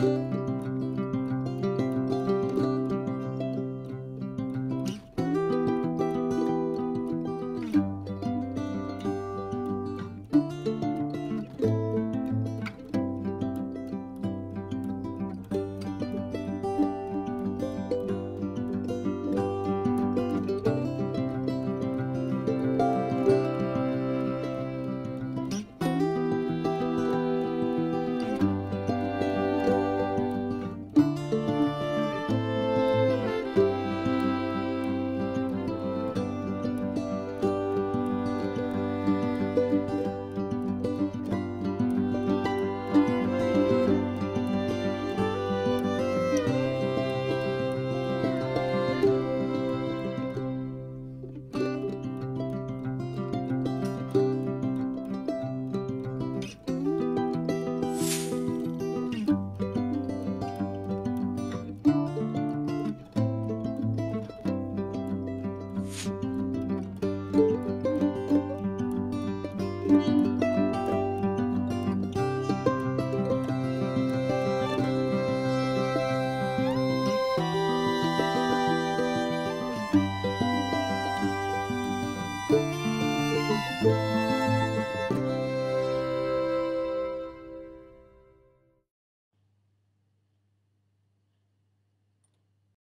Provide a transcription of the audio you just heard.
you Música